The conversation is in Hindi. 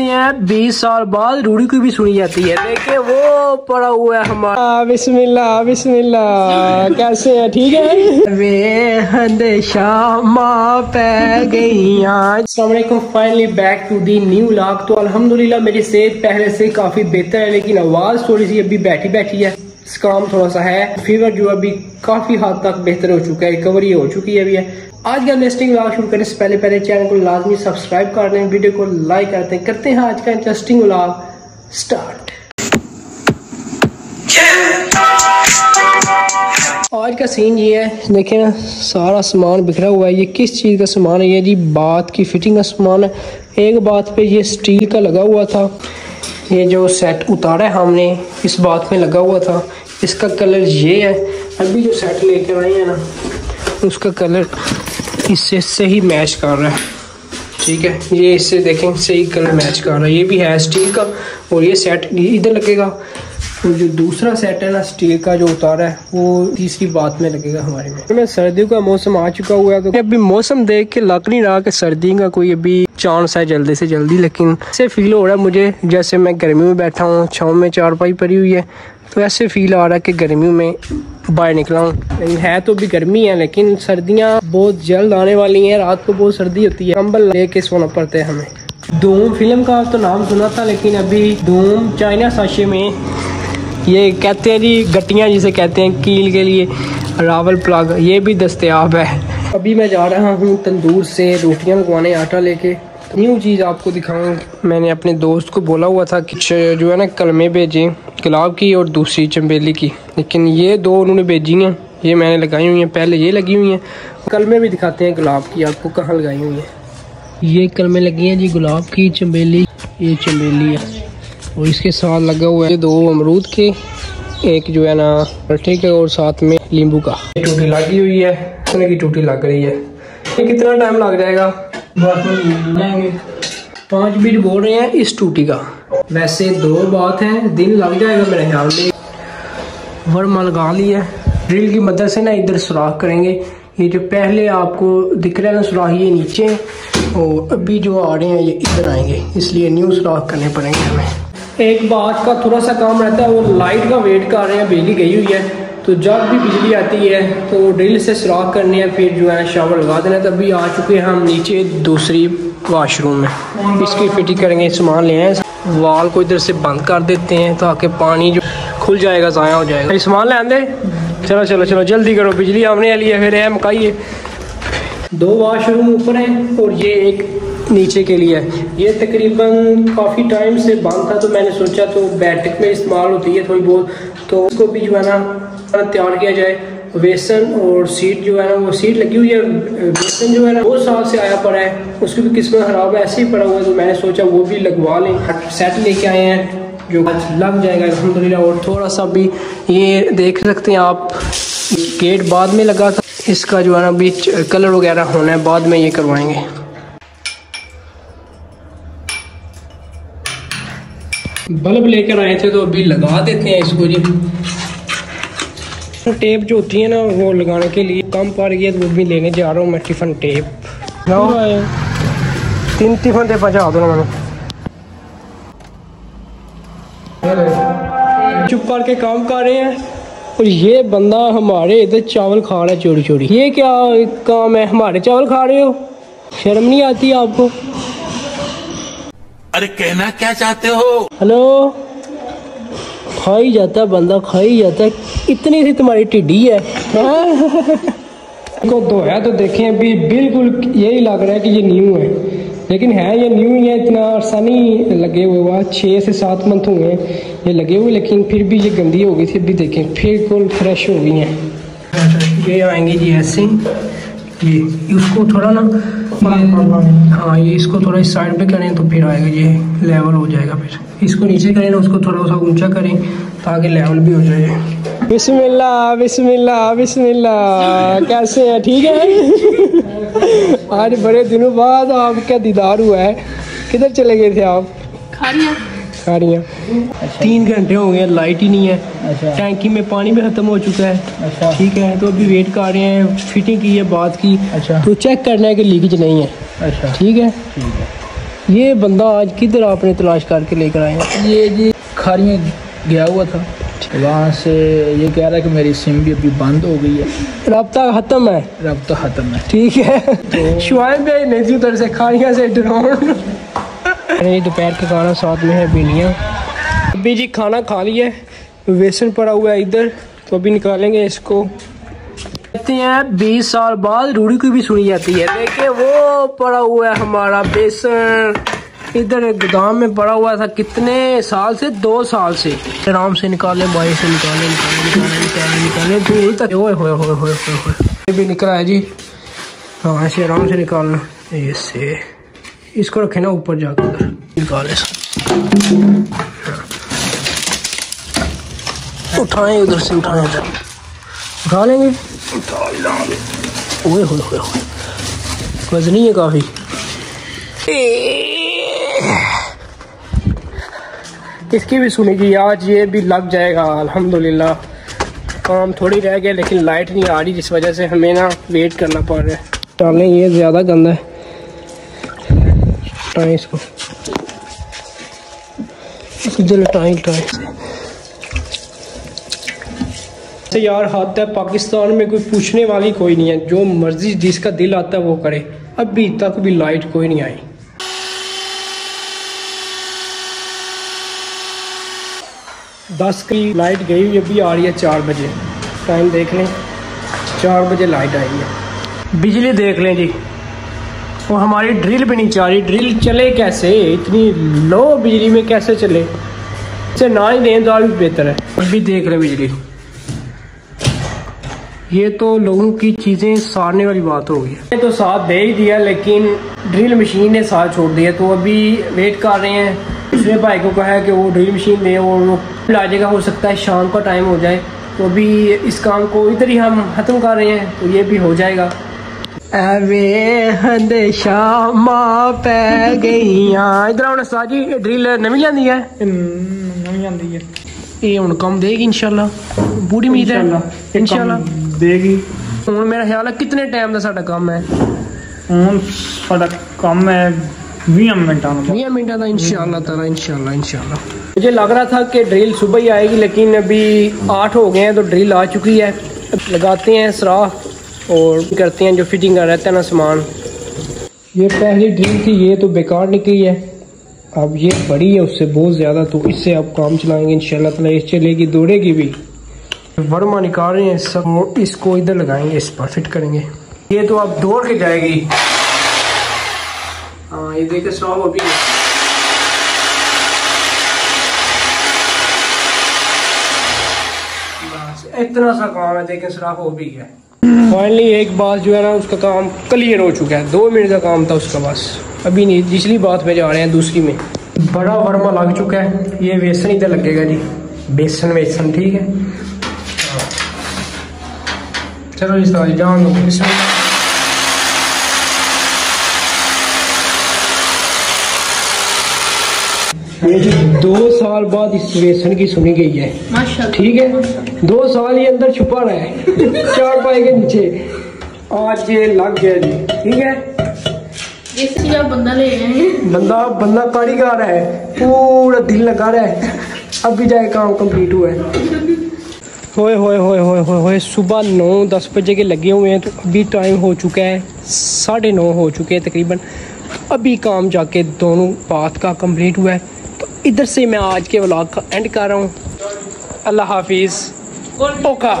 कहते हैं बीस साल बाद रूढ़ी की भी सुनी जाती है। देखिए वो पड़ा हुआ है हमारा। बिस्मिल्लाह बिस्मिल्लाह। कैसे हैं? ठीक है? वे शामा पै गई finally back to the new लाग तो अल्हम्दुलिल्लाह मेरी सेहत पहले से काफ़ी बेहतर है लेकिन आवाज़ थोड़ी सी अभी बैठी बैठी है। काम थोड़ा सा है। फीवर जो अभी काफ़ी हद तक बेहतर हो चुका है रिकवरी हो चुकी है अभी है। आज का इंटरेस्टिंग व्लॉग शुरू करने से पहले पहले चैनल को लाजमी सब्सक्राइब कर दें वीडियो को लाइक करते हैं। करते हैं आज का इंटरेस्टिंग व्लॉग स्टार्ट आज का सीन ये है, देखें ना, सारा सामान बिखरा हुआ है। ये किस चीज़ का सामान है? ये जी बात की फिटिंग का सामान है। एक बात पे ये स्टील का लगा हुआ था। ये जो सेट उतारा है हमने, इस बात में लगा हुआ था। इसका कलर ये है। अभी जो सेट लेकर आए हैं ना, उसका कलर इससे इससे ही मैच कर रहा है। ठीक है? ये इससे देखें सही कलर मैच कर रहा है। ये भी है स्टील का और ये सेट इधर लगेगा। और जो दूसरा सेट है ना स्टील का जो उतारा है, वो तीसरी बात में लगेगा हमारे में। मैं सर्दियों का मौसम आ चुका हुआ है तो अभी मौसम देख के लग नहीं रहा कि सर्दी का कोई अभी चांस है जल्दी से जल्दी, लेकिन ऐसे फील हो रहा है मुझे, जैसे मैं गर्मी में बैठा हूँ, छाँव में चारपाई पड़ी हुई है तो ऐसे फील आ रहा है कि गर्मियों में बाहर निकला। हूँ लेकिन है तो भी गर्मी है, लेकिन सर्दियाँ बहुत जल्द आने वाली हैं। रात को बहुत सर्दी होती है। कंबल लेके सोना पड़ता है हमें। धूम फ़िल्म का तो नाम सुना था, लेकिन अभी धूम चाइना साशे में ये कहते हैं जी, गट्टियाँ जिसे कहते हैं, कील के लिए रावल प्लग। ये भी दस्तियाब है। अभी मैं जा रहा हूँ तंदूर से रोटियाँ लगवाने आटा लेके। न्यू चीज़ आपको दिखाऊँ। मैंने अपने दोस्त को बोला हुआ था कि जो है ना कलमे भेजें गुलाब की और दूसरी चम्बेली की। लेकिन ये दो उन्होंने भेजी हैं ये मैंने लगाई हुई हैं पहले ये लगी हुई हैं। कलमे भी दिखाते हैं गुलाब की आपको कहाँ लगाई हुई हैं? ये कलमे लगी हैं जी गुलाब की चम्बेली ये चम्बेली है। और इसके साथ लगा हुआ है दो अमरूद के एक जो है ना ठीक है और साथ में नींबू का। टूटी लगी हुई है की टूटी लग रही है। ये कितना टाइम लग जाएगा? पाँच बीट बोल रहे हैं इस टूटी का। वैसे दो बात है, दिन लग जाएगा मेरे ख्याल में वर्मा लगा ली है। ड्रिल की मदद से ना इधर सुराख करेंगे। ये जो पहले आपको दिख रहा है ना, सुराख ये नीचे। और अभी जो आ रहे हैं, ये इधर आएँगे। इसलिए न्यू सुराख करने पड़ेंगे हमें। एक बात का थोड़ा सा काम रहता है, वो लाइट का वेट कर रहे हैं, बिजली गई हुई है। तो जब भी बिजली आती है तो ड्रिल से सुराख करने हैं, फिर जो है शावर लगा देना तभी आ चुके हैं हम नीचे दूसरी वाशरूम में। इसकी फिटिंग करेंगे, सामान ले आए। वाल को इधर से बंद कर देते हैं, ताकि पानी जो खुल जाएगा, ज़ाया हो जाएगा। सामान ले आंदे। चलो चलो चलो, जल्दी करो, बिजली आने वाली है फिर है मकाइए। दो वाशरूम ऊपर है, और ये एक नीचे के लिए। ये तकरीबन काफ़ी टाइम से बंद था तो मैंने सोचा तो बैठक में इस्तेमाल होती है थोड़ी बहुत तो उसको भी जो है ना, तैयार किया जाए। बेसन और सीट जो है ना, वो सीट लगी हुई है। बेसन जो है ना बहुत साल से आया पड़ा है, उसकी भी किस्मत खराब है, ऐसे ही पड़ा हुआ है तो मैंने सोचा वो भी लगवा लें। सेट लेके आए हैं, जो लग जाएगा अलहमदिल्ला और थोड़ा सा भी ये देख सकते हैं आप गेट बाद में लगा था, इसका जो है ना, बीच कलर वगैरह होना है, बाद में ये करवाएँगे। बल्ब लेकर आए थे तो अभी लगा देते हैं इसको जी। टेप जो होती है ना वो लगाने के लिए कम पड़ गया तो वो भी लेने जा रहा हूँ मैं टिफन टेप। तीन टिफन टेप पहुँचा दो ना मैंने। चुप करके काम कर रहे हैं और ये बंदा हमारे इधर चावल खा रहा है चोरी चोरी ये क्या काम है? हमारे चावल खा रहे हो? शर्म नहीं आती आपको? अरे कहना क्या चाहते हो? हेलो? खा ही जाता बंदा खा ही जाता है। इतनी सी तुम्हारी टिड्डी है। को धोया तो देखें अभी बिल्कुल यही लग रहा है कि ये न्यू है। लेकिन है ये न्यू ही है इतना अरसा नहीं लगे हुए हुआ छः से सात मंथ हुए हैं ये लगे हुए लेकिन फिर भी ये गंदी हो गई थी अभी देखें फिर कुल फ्रेश हो गई हैं। ये आएँगे जी ऐसे ये उसको थोड़ा ना हाँ। ये इसको थोड़ा इस साइड पे करें तो फिर आएगा ये लेवल हो जाएगा फिर। इसको नीचे करें ना उसको थोड़ा सा ऊँचा करें ताकि लेवल भी हो जाए। बिस्मिल्लाह बिस्मिल्लाह बिस्मिल्लाह। कैसे हैं? ठीक है? आज बड़े दिनों बाद आपका दीदार हुआ है। किधर चले गए थे आप? खारिया। खारिया अच्छा। तीन घंटे हो गए लाइट ही नहीं है। अच्छा। टैंकी में पानी भी खत्म हो चुका है। अच्छा। ठीक है तो अभी वेट कर रहे हैं फिटिंग की है बात की। अच्छा। तो चेक करना है कि लीकेज नहीं है। अच्छा। ठीक है? ठीक है। ये बंदा आज किधर आपने तलाश करके लेकर आए हैं ये जी खारियाँ गया हुआ था। वहाँ से ये कह रहा है कि मेरी सिम भी अभी बंद हो गई है। रबता खत्म है। रब तो ख़त्म है। ठीक है? तो... शुआब भाई नहीं थी उधर से खानिया से ड्रोन ये दोपहर का खाना साथ में है बिलियाँ अभी जी खाना खा लिया बेसन पड़ा हुआ है इधर तो अभी निकालेंगे इसको। कहते हैं, बीस साल बाद रूढ़ी की भी सुनी जाती है। देखिए, वो पड़ा हुआ है हमारा बेसन। इधर गोदाम में पड़ा हुआ था, कितने साल से? दो साल से। आराम से निकाले, बाई से निकाले निकाले निकाले निकाले निकाले, दूर तक। ओए, होए होए होए होए भी निकला है जी। हाँ ऐसे आराम से निकालना। ऐसे इसको रखे ना ऊपर जाकर। निकाले उठाएँ उधर से उठाएँ उधर उठा लेंगे। ओए, होए होए होए। वजनी है काफ़ी। इसकी भी सुनेगी, आज ये भी लग जाएगा, अल्हम्दुलिल्लाह। काम थोड़ी रह गया, लेकिन लाइट नहीं आ रही, जिस वजह से हमें ना वेट करना पड़ रहा है। डालें ये ज़्यादा गंदा है। टाइम इसको। सीधे लटाएँ लटाएँ से यार हाथ है, पाकिस्तान में कोई पूछने वाली कोई नहीं है। जो मर्ज़ी जिसका दिल आता है वो करे। अभी तक भी लाइट कोई नहीं आई। दस की लाइट गई हुई, अभी आ रही है चार बजे। टाइम देख लें। चार बजे लाइट आई है। बिजली देख लें जी। वो हमारी ड्रिल भी नहीं चल रही। ड्रिल चले कैसे? इतनी लो बिजली में कैसे चले? इसे ना ही दें तो भी बेहतर है। अभी देख रहे बिजली। ये तो लोगों की चीज़ें सारने वाली बात हो गई है। तो साथ दे ही दिया लेकिन ड्रिल मशीन ने साथ छोड़ दिया। तो अभी वेट कर रहे हैं। दूसरे भाई को कहा है कि वो ड्रिल मशीन दे और वो आ जाएगा। हो सकता है शाम का टाइम हो जाए। तो अभी इस काम को इधर ही हम ख़त्म कर रहे हैं। तो ये भी हो जाएगा। ਐਵੇਂ ਹੰਦਸ਼ਾਮਾਂ ਪੈ ਗਈਆਂ ਇਧਰ ਹੁਣ ਸਾਜੀ ਇਹ ਡਰਿਲ ਨਵੀਂ ਜਾਂਦੀ ਹੈ ਨਵੀਂ ਆਂਦੀ ਹੈ ਇਹ ਹੁਣ ਕੰਮ ਦੇਗੀ ਇਨਸ਼ਾਅੱਲਾ ਪੂਰੀ ਉਮੀਦ ਹੈ ਇਨਸ਼ਾਅੱਲਾ ਦੇਗੀ ਹੁਣ ਮੇਰਾ ਖਿਆਲ ਹੈ ਕਿੰਨੇ ਟਾਈਮ ਦਾ ਸਾਡਾ ਕੰਮ ਹੈ ਹੁਣ ਸਾਡਾ ਕੰਮ ਹੈ 20 ਮਿੰਟਾਂ ਦਾ बीस मिनट था इंशाल्लाह ताला इंशाल्लाह इंशाल्लाह मुझे लग रहा था कि ड्रिल सुबह ही आएगी लेकिन अभी आठ हो गए हैं तो ड्रिल आ चुकी है अब लगाते हैं सराख और करते हैं जो फिटिंग का रहता है ना सामान। ये पहली ड्रिल थी, ये तो बेकार निकली है। अब ये बड़ी है, उससे बहुत ज़्यादा तो इससे आप काम चलाएँगे ताला, ये चलेगी, दौड़ेगी भी। वर्मा निकाल रहे हैं, सब इसको इधर लगाएँगे, इस पर फिट करेंगे। ये तो आप दौड़ के जाएगी। हाँ ये देखे, सौ अभी इतना सा काम है, देखें, सराफ हो भी गया फाइनली एक बात जो है ना, उसका काम क्लियर हो चुका है। दो मिनट का काम था उसका बस। अभी नहीं पिछली बात में जा रहे हैं, दूसरी में। बड़ा वर्मा लग चुका है। ये बेसन इधर लगेगा जी। बेसन बेसन, ठीक है? हाँ। चलो जी जान दो ये जी दो साल बाद इस बेसन की सुनी गई है ठीक है? दो साल ये अंदर छुपा रहा है चार पाए के नीचे। आज ये लग गया जी ठीक है? बंदा ले बंदा बंदा कारीगर है पूरा दिल लगा रहा है। अब भी जाए काम कंप्लीट हुआ है। होए होए होए होए होए होए सुबह नौ दस बजे के लगे हुए हैं तो अभी टाइम हो चुका है साढ़े नौ हो चुके हैं तकरीबन। अभी काम जाके दोनों बात का कंप्लीट हुआ है। इधर से मैं आज के व्लॉग का एंड कर रहा हूँ। अल्लाह हाफिज़। ओका।